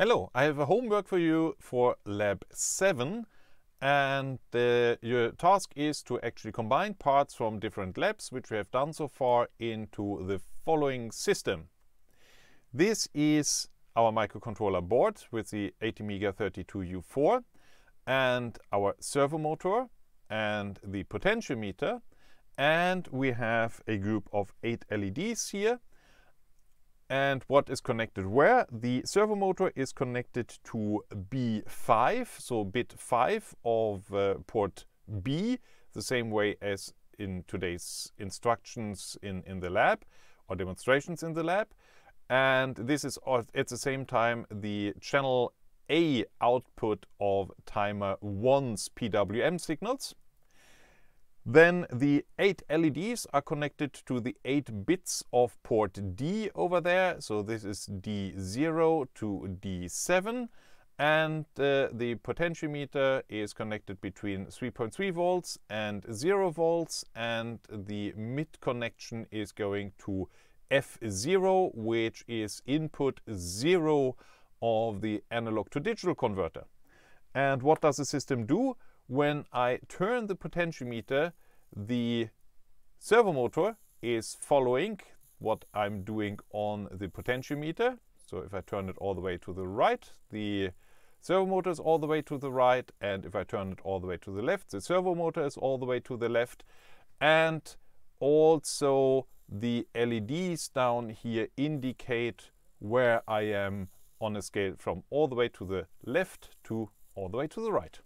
Hello, I have a homework for you for lab 7 and uh, your task is to actually combine parts from different labs which we have done so far into the following system. This is our microcontroller board with the ATmega 32U4 and our servo motor and the potentiometer and we have a group of 8 LEDs here and what is connected where. The servo motor is connected to B5, so bit 5 of uh, port B, the same way as in today's instructions in, in the lab or demonstrations in the lab. And this is at the same time the channel A output of timer 1's PWM signals. Then the 8 LEDs are connected to the 8 bits of port D over there. So this is D0 to D7. And uh, the potentiometer is connected between 3.3 volts and 0 volts. And the mid connection is going to F0, which is input 0 of the analog to digital converter. And what does the system do? When I turn the potentiometer, the servo motor is following what I'm doing on the potentiometer. So if I turn it all the way to the right, the servo motor is all the way to the right. And if I turn it all the way to the left, the servo motor is all the way to the left. And also the LEDs down here indicate where I am on a scale from all the way to the left to all the way to the right.